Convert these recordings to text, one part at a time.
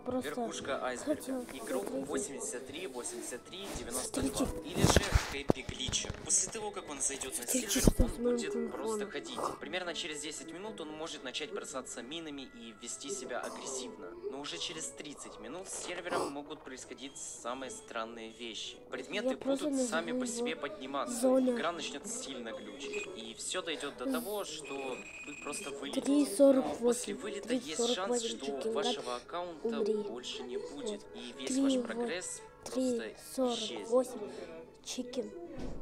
просто Верхушка айсберга. Игрок посмотреть. 83, 83, 92. Смотрите. Или же того, как он зайдет на что он будет просто ходить. Примерно через 10 минут он может начать бросаться минами и вести себя агрессивно. Но уже через 30 минут с сервером могут происходить самые странные вещи. Предметы Я будут сами по себе подниматься. Зоня. Игра начнет сильно глючить. И все дойдет до того, что вы просто вылетите. 3.48, Но после вылета есть шанс, 3.48 что вашего аккаунта умри. больше не будет. И весь ваш прогресс просто исчезнет. 3.48 Чикен.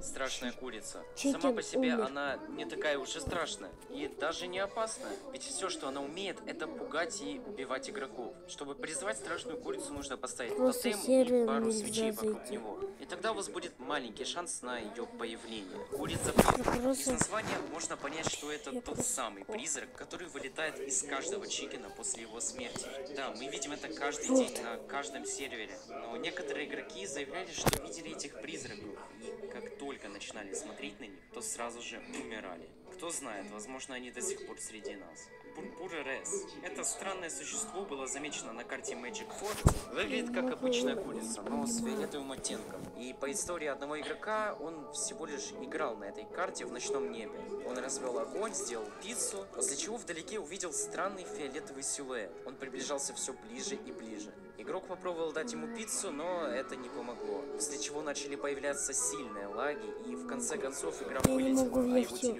Страшная курица. Chicken Сама по себе умер. она не такая уж и страшная. И даже не опасная. Ведь все, что она умеет, это пугать и убивать игроков. Чтобы призвать страшную курицу, нужно поставить Просто тотем и пару свечей вокруг зайти. него. И тогда у вас будет маленький шанс на ее появление. Курица просто- названия можно понять, что это Я тот просто- самый призрак, который вылетает из каждого чикена после его смерти. Да, мы видим это каждый Вот. день на каждом сервере. Но некоторые игроки заявляли, что видели этих призраков. И как только начинали смотреть на них, то сразу же умирали. Кто знает, возможно, они до сих пор среди нас. Пурпура Рес. Это странное существо было замечено на карте Magic Fort. Выглядит как обычная курица, но с фиолетовым оттенком. И по истории одного игрока, он всего лишь играл на этой карте в ночном небе. Он развел огонь, сделал пиццу, после чего вдалеке увидел странный фиолетовый силуэт. Он приближался все ближе и ближе. Игрок попробовал дать ему пиццу, но это не помогло. После чего начали появляться сильные лаги, и в конце концов игра вылетела, а его въехать.